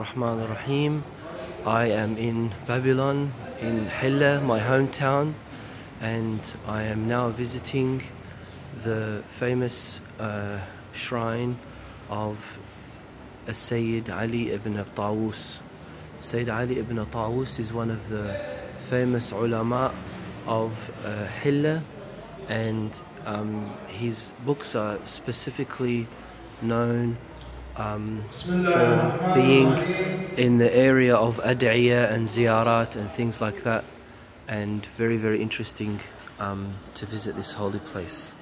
Rahman Rahim. I am in Babylon, in Hilla, my hometown, and I am now visiting the famous uh, shrine of Sayyid Ali ibn Tawus. Sayyid Ali ibn Tawus is one of the famous ulama of uh, Hilla, and um, his books are specifically known um, for being in the area of ad'iyah and ziyarat and things like that and very very interesting um, to visit this holy place.